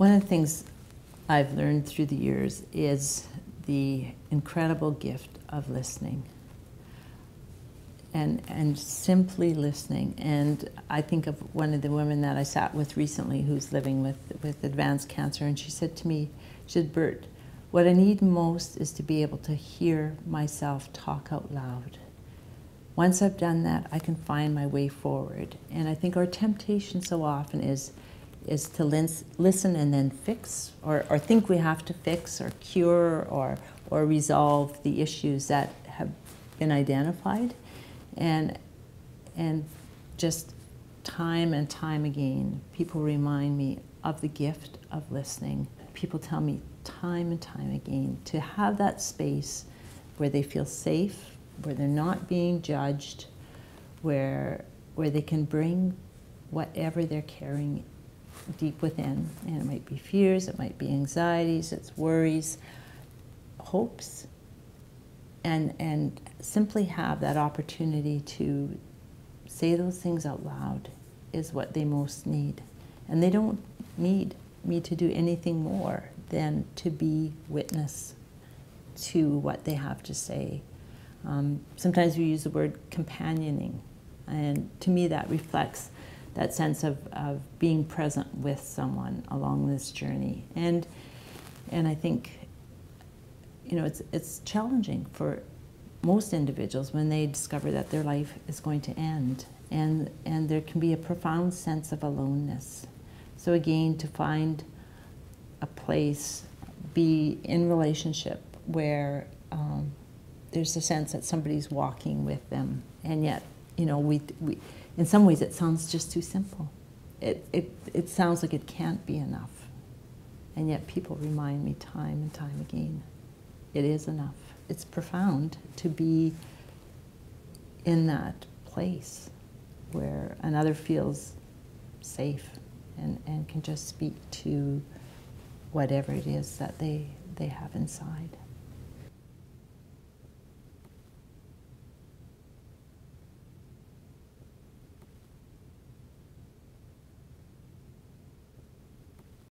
One of the things I've learned through the years is the incredible gift of listening and, and simply listening. And I think of one of the women that I sat with recently who's living with, with advanced cancer, and she said to me, she said, Bert, what I need most is to be able to hear myself talk out loud. Once I've done that, I can find my way forward. And I think our temptation so often is, is to listen and then fix, or, or think we have to fix, or cure, or, or resolve the issues that have been identified. And, and just time and time again, people remind me of the gift of listening. People tell me time and time again to have that space where they feel safe, where they're not being judged, where, where they can bring whatever they're carrying deep within. And it might be fears, it might be anxieties, it's worries, hopes, and, and simply have that opportunity to say those things out loud is what they most need. And they don't need me to do anything more than to be witness to what they have to say. Um, sometimes we use the word companioning, and to me that reflects that sense of, of being present with someone along this journey. And, and I think you know, it's, it's challenging for most individuals when they discover that their life is going to end. And, and there can be a profound sense of aloneness. So again, to find a place, be in relationship where um, there's a sense that somebody's walking with them. And yet, you know, we, we, in some ways it sounds just too simple. It, it, it sounds like it can't be enough. And yet people remind me time and time again it is enough. It's profound to be in that place where another feels safe and, and can just speak to whatever it is that they, they have inside.